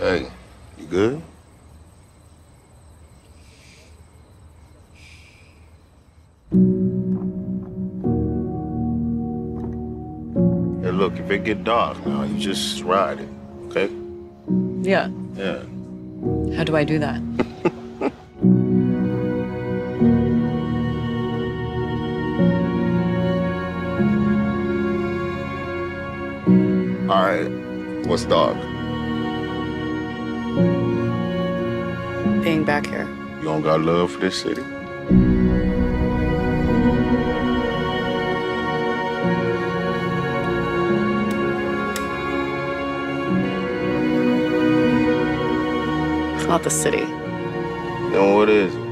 Hey, you good? Hey, look, if it get dark now, you just ride it, okay? Yeah. Yeah. How do I do that? All right. What's dark? Being back here. You don't got love for this city? It's not the city. Then what is it?